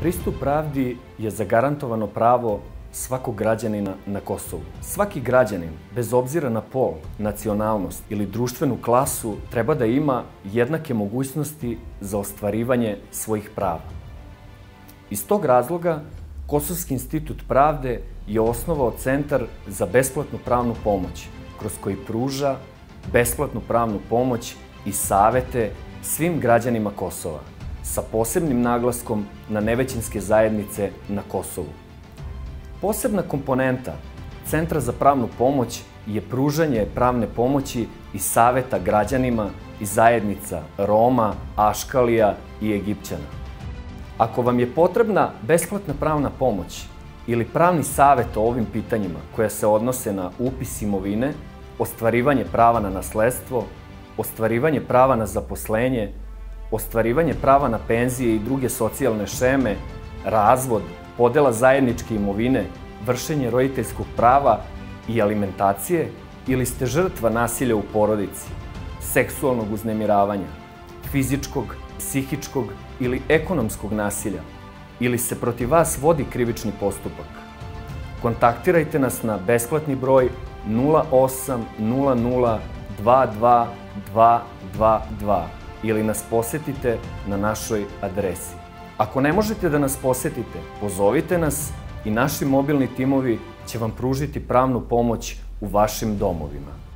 Pristup pravdi je zagarantovano pravo svakog građanina na Kosovu. Svaki građanin, bez obzira na pol, nacionalnost ili društvenu klasu, treba da ima jednake mogućnosti za ostvarivanje svojih prava. Iz tog razloga, Kosovski institut pravde je osnovao Centar za besplatnu pravnu pomoć, kroz koji pruža besplatnu pravnu pomoć i savete svim građanima Kosova, sa posebnim naglaskom na nevećinske zajednice na Kosovu. Posebna komponenta Centra za pravnu pomoć je pružanje pravne pomoći i saveta građanima i zajednica Roma, Aškalija i Egipćana. Ako vam je potrebna besplatna pravna pomoć ili pravni savet o ovim pitanjima koja se odnose na upis imovine, ostvarivanje prava na nasledstvo, ostvarivanje prava na zaposlenje, ostvarivanje prava na penzije i druge socijalne šeme, razvod, podela zajedničke imovine, vršenje roditeljskog prava i alimentacije ili ste žrtva nasilja u porodici, seksualnog uznemiravanja, fizičkog, psihičkog ili ekonomskog nasilja ili se protiv vas vodi krivični postupak. Kontaktirajte nas na besplatni broj 0800 22 222 ili nas posetite na našoj adresi. Ako ne možete da nas posetite, pozovite nas i naši mobilni timovi će vam pružiti pravnu pomoć u vašim domovima.